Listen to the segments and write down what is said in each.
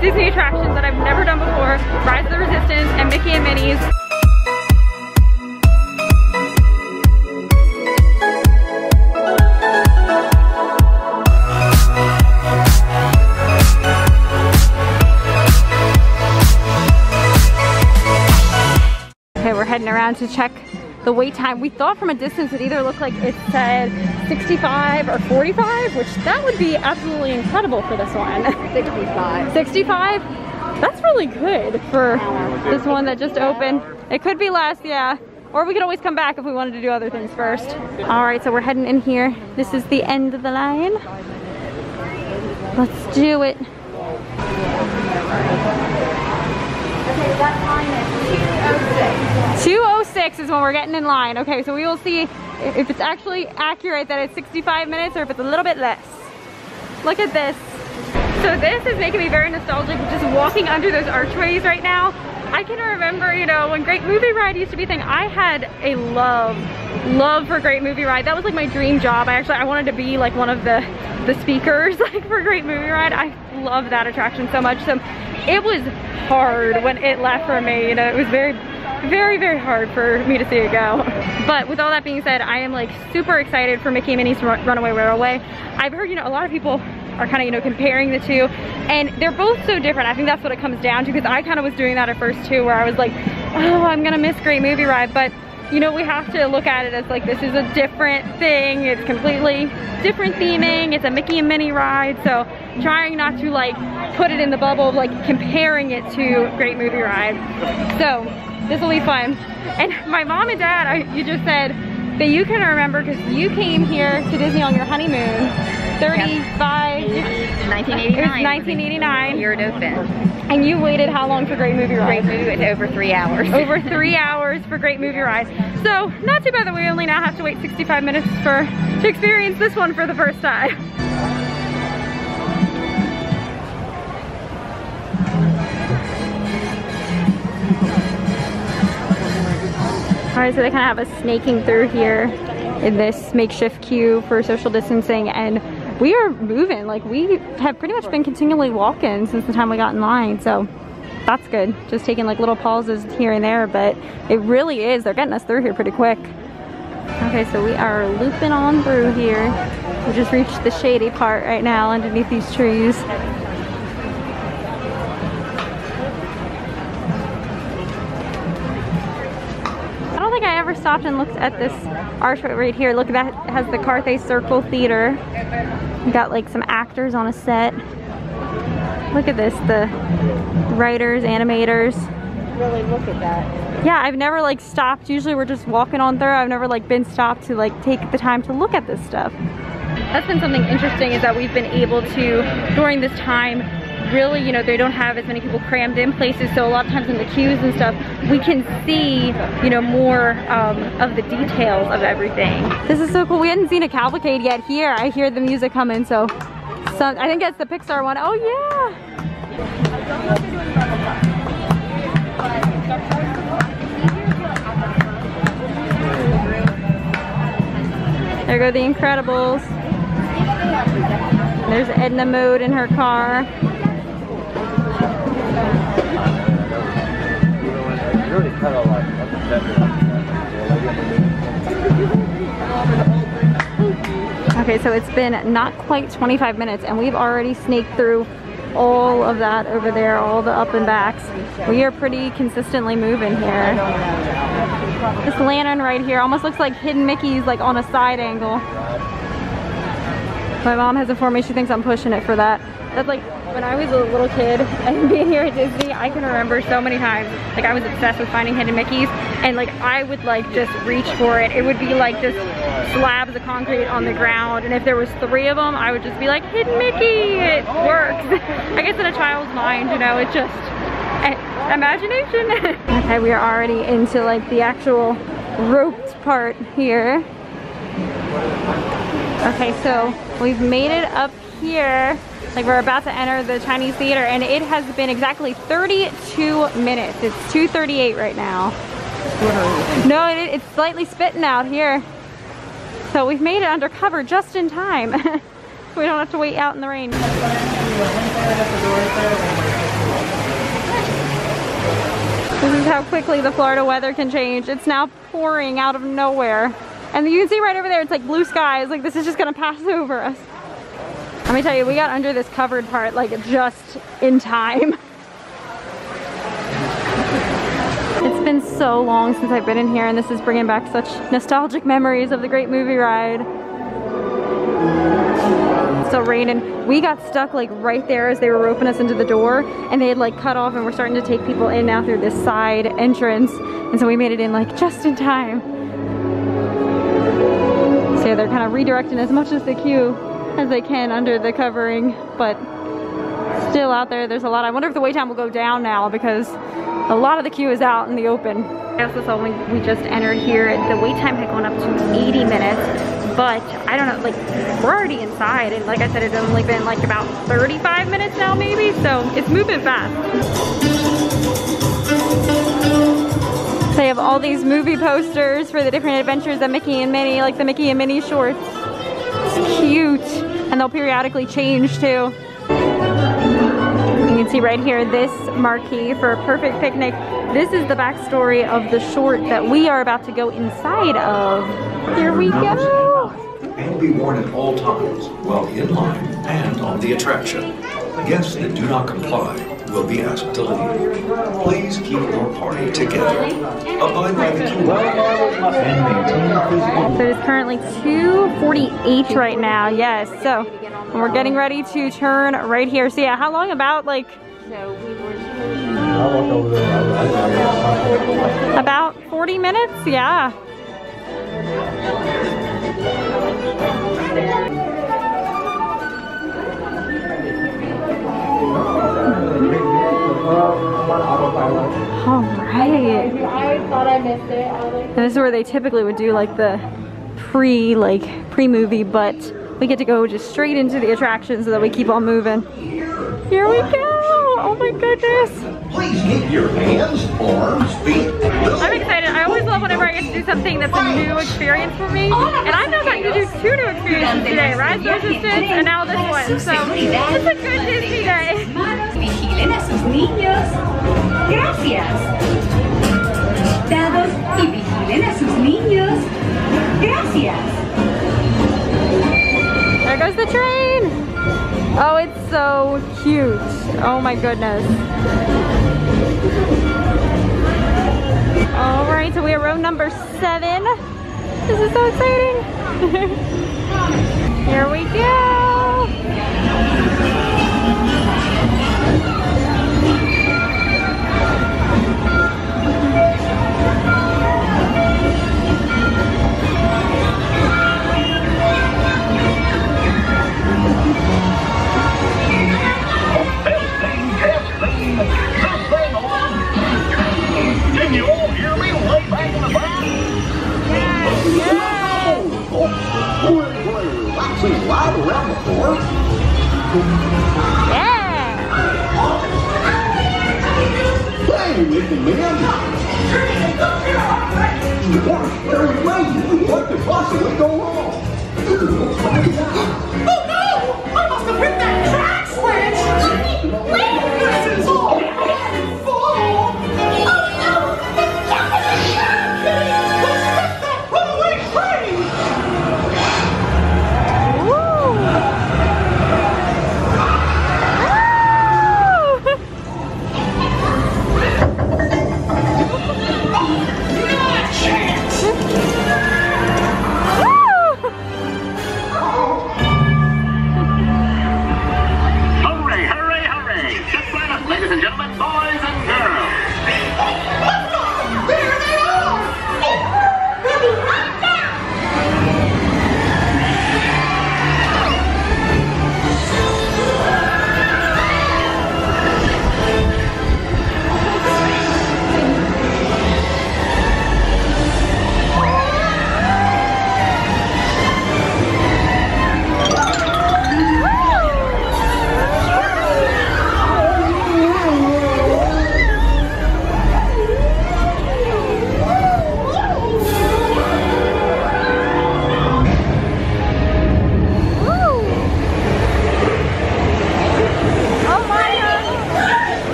Disney attractions that I've never done before, Rise of the Resistance and Mickey and Minnie's. Okay, we're heading around to check the wait time. We thought from a distance it either looked like it said 65 or 45, which that would be absolutely incredible for this one. 65. 65? That's really good for this one that just opened. It could be less, yeah. Or we could always come back if we wanted to do other things first. All right, so we're heading in here. This is the end of the line. Let's do it. Okay, that line is 206. 206 is when we're getting in line. Okay, so we will see if it's actually accurate that it's 65 minutes or if it's a little bit less. Look at this. So this is making me very nostalgic just walking under those archways right now. I can remember, you know, when Great Movie Ride used to be a thing, I had a love, love for Great Movie Ride. That was like my dream job. I actually, I wanted to be like one of the, the speakers like for Great Movie Ride. I love that attraction so much. So it was hard when it left for me. You know, it was very, very, very hard for me to see it go. But with all that being said, I am like super excited for Mickey and Minnie's Runaway Railway. I've heard, you know, a lot of people are kind of, you know, comparing the two and they're both so different. I think that's what it comes down to because I kind of was doing that at first too where I was like, oh, I'm gonna miss Great Movie Ride. But you know, we have to look at it as like, this is a different thing. It's completely different theming. It's a Mickey and Minnie ride. So trying not to like put it in the bubble of like comparing it to Great Movie Ride. So this will be fun. And my mom and dad, I, you just said that you can remember because you came here to Disney on your honeymoon 35, It was it 1989. was 1989. Year it opened. And you waited how long for Great Movie Ride? Great movie over three hours. Over three hours for Great Movie Ride. So not too bad that we only now have to wait 65 minutes for to experience this one for the first time. All right, so they kind of have us snaking through here in this makeshift queue for social distancing and we are moving. Like we have pretty much been continually walking since the time we got in line. So that's good. Just taking like little pauses here and there, but it really is. They're getting us through here pretty quick. Okay, so we are looping on through here. We just reached the shady part right now underneath these trees. Ever stopped and looked at this archway right here. Look, at that has the Carthay Circle Theater. We got like some actors on a set. Look at this, the writers, animators. Really look at that. Yeah, I've never like stopped. Usually we're just walking on through. I've never like been stopped to like take the time to look at this stuff. That's been something interesting is that we've been able to, during this time, really, you know, they don't have as many people crammed in places. So a lot of times in the queues and stuff, we can see, you know, more um, of the details of everything. This is so cool. We hadn't seen a cavalcade yet here. I hear the music coming, so, so I think that's the Pixar one. Oh yeah. There go the Incredibles. There's Edna Mode in her car. Okay, so it's been not quite 25 minutes and we've already snaked through all of that over there, all the up and backs. We are pretty consistently moving here. This lantern right here almost looks like Hidden Mickey's like on a side angle. My mom has informed me she thinks I'm pushing it for that. That's like when I was a little kid and being here at Disney, I can remember so many times, like I was obsessed with finding Hidden Mickeys and like I would like just reach for it. It would be like just slabs of concrete on the ground and if there was three of them, I would just be like, Hidden Mickey, it works. I guess in a child's mind, you know, it just, imagination. okay, we are already into like the actual roped part here. Okay, so we've made it up here. Like we're about to enter the Chinese theater and it has been exactly 32 minutes. It's 2.38 right now. No, it, it's slightly spitting out here. So we've made it undercover just in time. We don't have to wait out in the rain. This is how quickly the Florida weather can change. It's now pouring out of nowhere. And you can see right over there, it's like blue skies. Like this is just gonna pass over us. Let me tell you, we got under this covered part like just in time. It's been so long since I've been in here and this is bringing back such nostalgic memories of the great movie ride. Still raining. We got stuck like right there as they were roping us into the door and they had like cut off and we're starting to take people in now through this side entrance. And so we made it in like just in time. So they're kind of redirecting as much as the queue as they can under the covering, but still out there, there's a lot. I wonder if the wait time will go down now because a lot of the queue is out in the open. I also saw when we just entered here, the wait time had gone up to 80 minutes, but I don't know, like we're already inside and like I said, it's only been like about 35 minutes now maybe, so it's moving fast. They have all these movie posters for the different adventures of Mickey and Minnie, like the Mickey and Minnie shorts. Cute. And they'll periodically change too. You can see right here this marquee for a perfect picnic. This is the backstory of the short that we are about to go inside of. Here we go. and be worn at all times while in line and on the attraction. Guests that do not comply will be asked to leave. Please keep your party together. Abide by the So it's currently 2.48 right now, yes. So we're getting ready to turn right here. So yeah, how long about like About 40 minutes? Yeah. All right. I thought I missed it. I like, this is where they typically would do like the pre like pre-movie, but we get to go just straight into the attraction so that we keep on moving. Here we go! Oh my goodness! Please keep your hands, arms, feet. I'm excited. I always love whenever I get to do something that's a new experience for me. And I've now gotten to do two new experiences today, Rise of Resistance and now this one. So it's a good Disney day. Vigilen a sus niños. Gracias. Dados y vigilen a sus niños. Gracias. There goes the train. Oh, it's so cute. Oh my goodness. All right, so we are row number seven. This is so exciting. Here we go.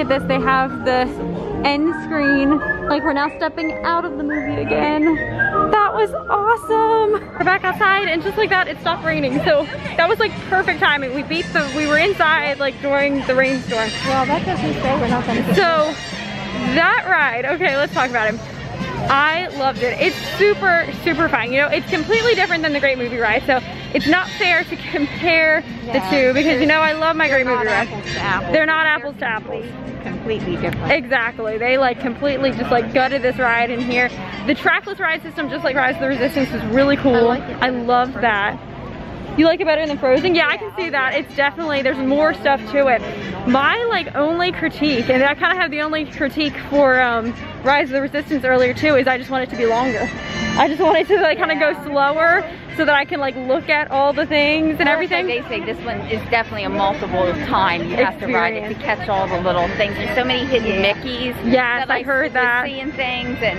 At this, they have the end screen. Like we're now stepping out of the movie again. That was awesome. We're back outside and just like that, it stopped raining. So that was like perfect timing. We beat the, we were inside like during the rainstorm. Well, that doesn't say we're not gonna So that ride, okay, let's talk about it. I loved it. It's super, super fun. You know, it's completely different than the Great Movie Ride. So it's not fair to compare the two because you know I love my Great Movie Ride. apples to apples. They're not apples to apples. completely different. Exactly. They like completely just like gutted this ride in here. The trackless ride system, just like Rise of the Resistance, is really cool. I like I love that. You like it better than Frozen? Yeah, I can see that. It's definitely, there's more stuff to it. My like only critique, and I kind of have the only critique for um, Rise of the Resistance earlier too, is I just want it to be longer. I just want it to like kind of go slower so that I can like look at all the things and everything. They say this one is definitely a multiple of time. You have to ride it to catch all the little things. There's so many hidden Mickeys. Yes, that I heard was that. Seeing things and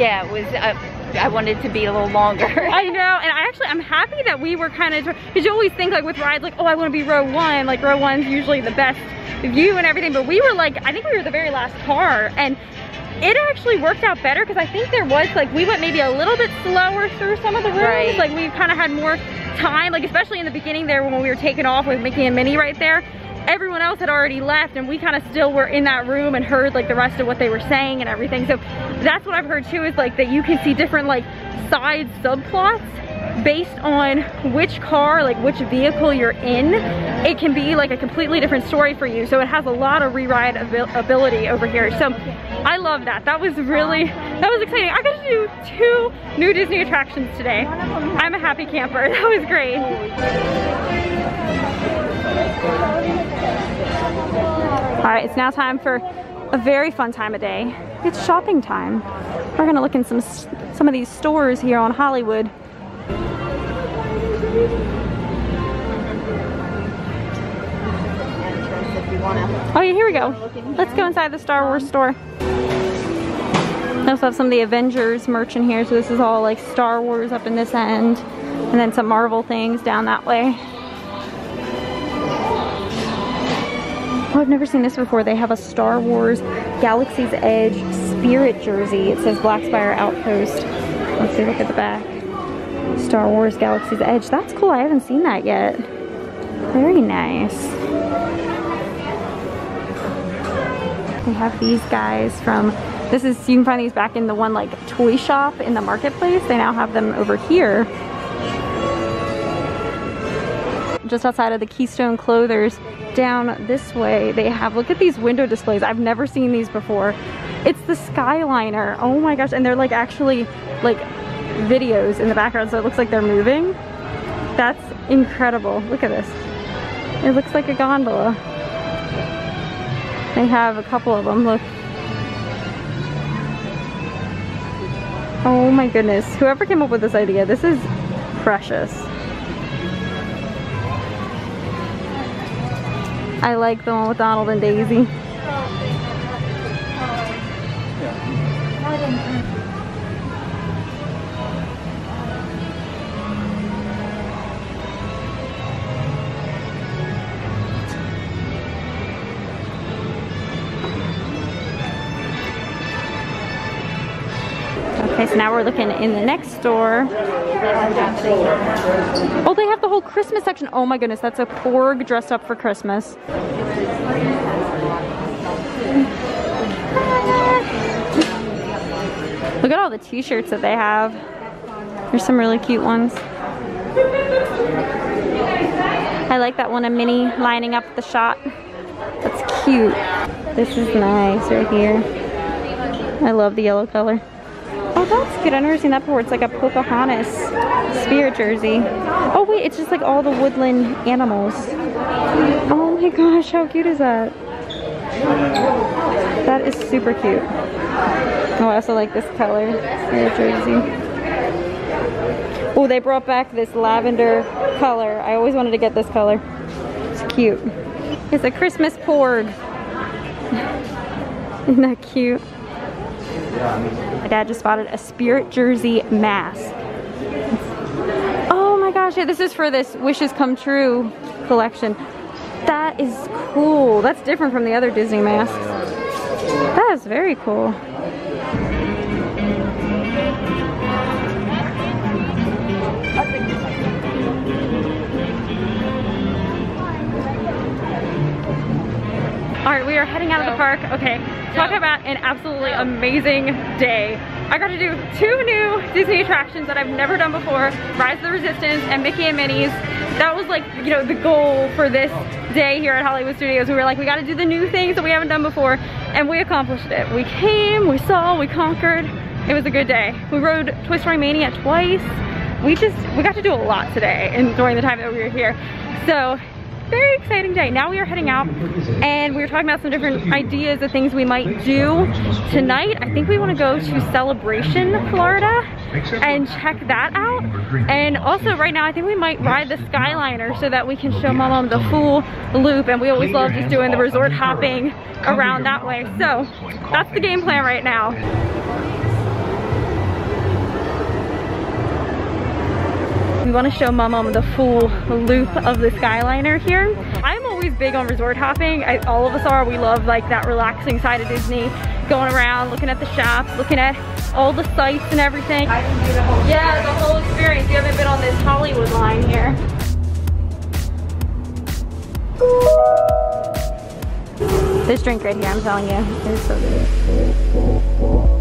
yeah, it was. Uh, I wanted to be a little longer. I know, and I actually, I'm happy that we were kind of, because you always think like with rides, like, oh, I want to be row one, like row one's usually the best view and everything, but we were like, I think we were the very last car, and it actually worked out better because I think there was like, we went maybe a little bit slower through some of the rooms, Right. like we kind of had more time, like especially in the beginning there when we were taking off with Mickey and Minnie right there. Everyone else had already left and we kind of still were in that room and heard like the rest of what they were saying and everything. So that's what I've heard too is like that you can see different like side subplots based on which car, like which vehicle you're in, it can be like a completely different story for you. So it has a lot of rewrite abil ability over here. So I love that. That was really, that was exciting. I got to do two new Disney attractions today. I'm a happy camper. That was great. All right, it's now time for a very fun time of day. It's shopping time. We're gonna look in some some of these stores here on Hollywood. Oh yeah, here we go. Let's go inside the Star Wars store. They also have some of the Avengers merch in here, so this is all like Star Wars up in this end, and then some Marvel things down that way. Oh, I've never seen this before. They have a Star Wars Galaxy's Edge Spirit jersey. It says Black Spire Outpost. Let's see, look at the back. Star Wars Galaxy's Edge. That's cool. I haven't seen that yet. Very nice. They have these guys from, this is, you can find these back in the one like toy shop in the marketplace. They now have them over here. Just outside of the Keystone Clothiers down this way they have look at these window displays. I've never seen these before. It's the skyliner. Oh my gosh and they're like actually like videos in the background so it looks like they're moving. That's incredible. Look at this. It looks like a gondola they have a couple of them look oh my goodness whoever came up with this idea this is precious I like the one with Donald and Daisy. Okay, so now we're looking in the next store. Oh, they have the whole Christmas section. Oh my goodness, that's a Porg dressed up for Christmas. Look at all the t-shirts that they have. There's some really cute ones. I like that one of Minnie lining up the shot. That's cute. This is nice right here. I love the yellow color. Oh, that's good. I've never seen that before. It's like a Pocahontas spirit jersey. Oh, wait, it's just like all the woodland animals. Oh my gosh, how cute is that? That is super cute. Oh, I also like this color, spirit jersey. Oh, they brought back this lavender color. I always wanted to get this color. It's cute. It's a Christmas porg. Isn't that cute? My dad just spotted a Spirit Jersey mask. Oh my gosh, yeah, this is for this Wishes Come True collection. That is cool. That's different from the other Disney masks. That is very cool. All right, we are heading out of the park. Okay, talk about an absolutely amazing day. I got to do two new Disney attractions that I've never done before, Rise of the Resistance and Mickey and Minnie's. That was like, you know, the goal for this day here at Hollywood Studios. We were like, we got to do the new things that we haven't done before, and we accomplished it. We came, we saw, we conquered. It was a good day. We rode Toy Story Mania twice. We just, we got to do a lot today and during the time that we were here. So very exciting day. Now we are heading out and we were talking about some different ideas of things we might do tonight. I think we want to go to Celebration, Florida and check that out. And also right now I think we might ride the Skyliner so that we can show Mom the full loop and we always love just doing the resort hopping around that way. So that's the game plan right now. We want to show Mom the full loop of the Skyliner here. I'm always big on resort hopping. I, all of us are. We love like that relaxing side of Disney. Going around, looking at the shops, looking at all the sights and everything. Yeah, the whole experience. You haven't been on this Hollywood line here. This drink right here, I'm telling you, is so good.